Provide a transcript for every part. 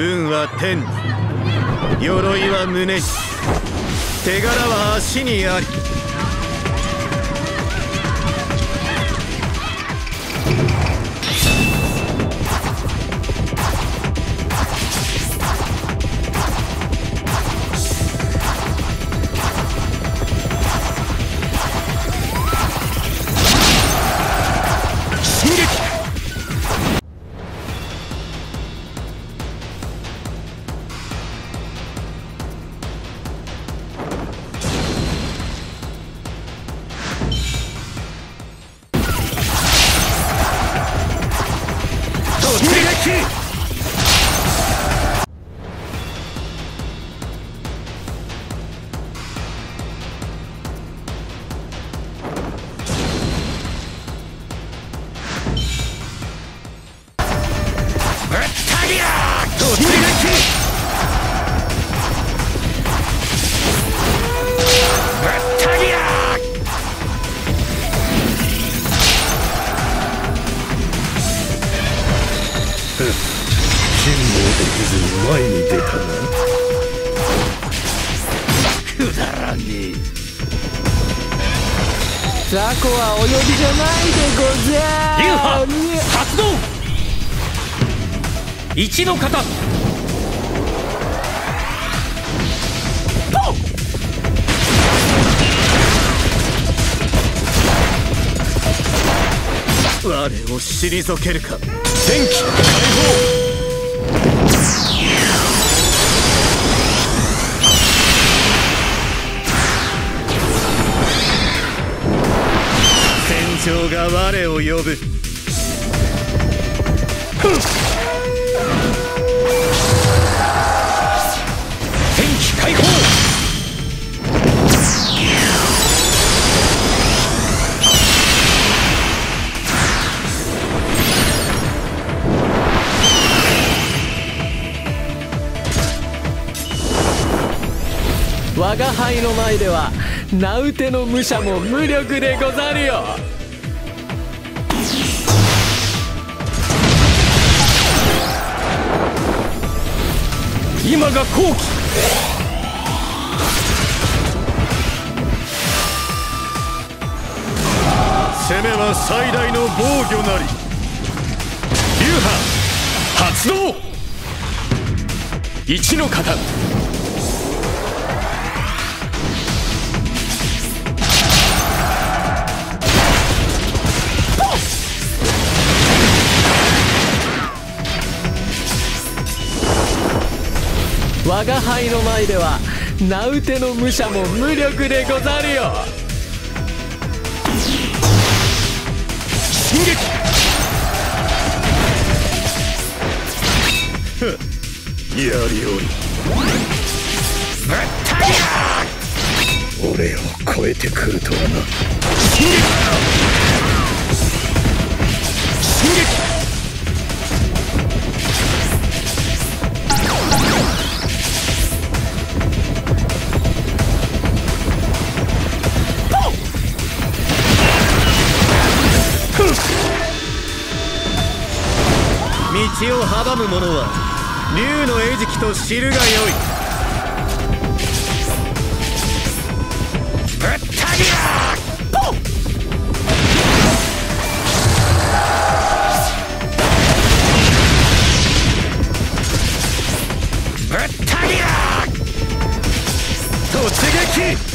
運は天。に鎧は胸。に手柄は足にあり。突撃雑魚はお呼びじゃないでござ流派に発動。一の型我を退けるか。戦機解放戦場が我を呼ぶ。天気解放。我が輩の前では名うての武者も無力でござるよ今が好機。攻めは最大の防御なり。流派発動。一の型。我が輩の前では名うての武者も無力でござるよ。進撃！やりおるぶったりゃ俺を超えてくるとはな。進撃道を阻む者は竜の餌食と知るがよい。ぶったりゃぶったりゃ突撃!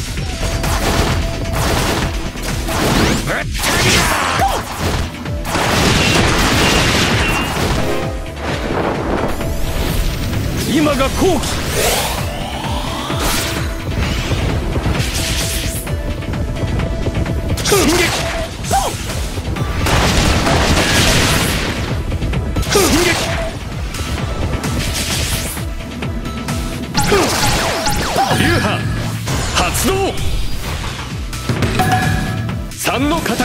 今が好機。進撃進撃流派発動。三の型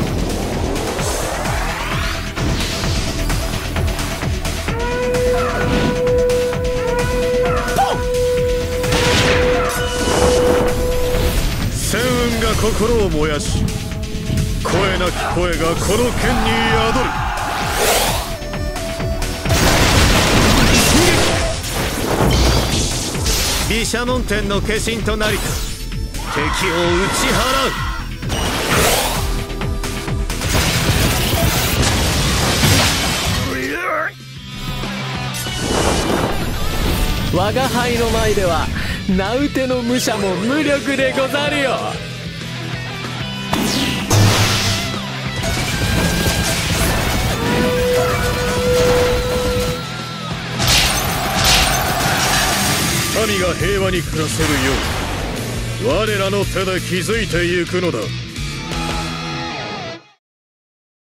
戦運が心を燃やし声なき声がこの剣に宿る。毘沙門天の化身となり敵を打ち払う。我が輩の前では名うての武者も無力でござるよ。民が平和に暮らせるよう我らの手で築いてゆくのだ。